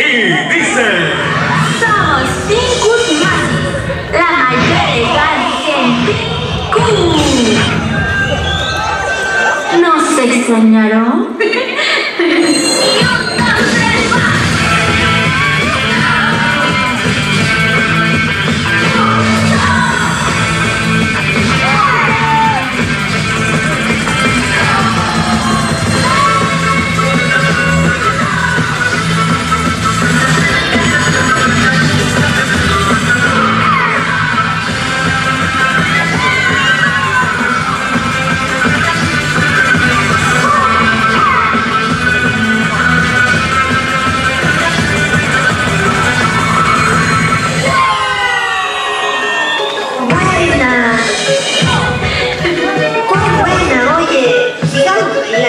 y dice... Somos Tinkus Masis, la mayor Tinku. ¿Nos extrañaron?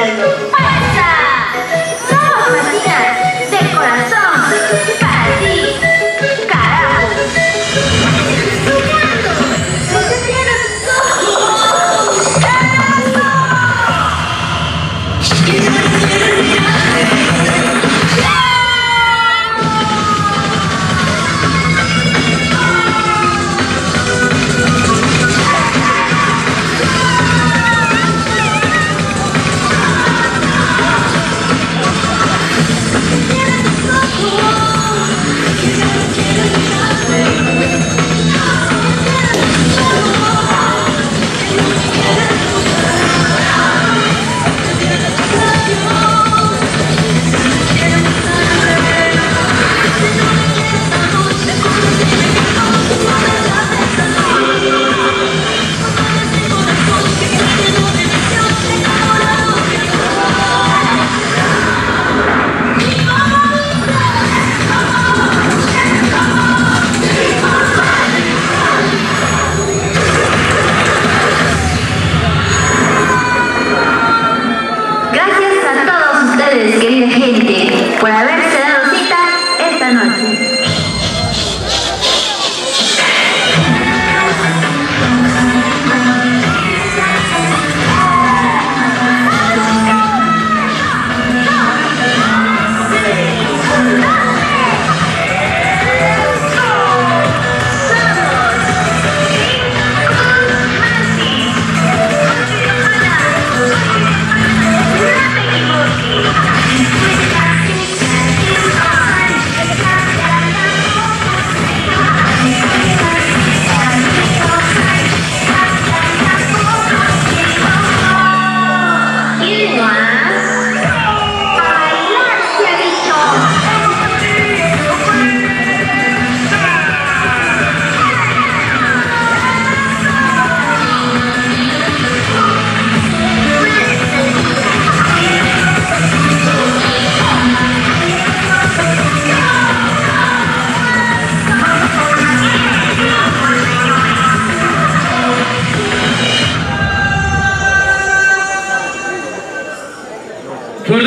你就 por haberse dado cita esta noche. Por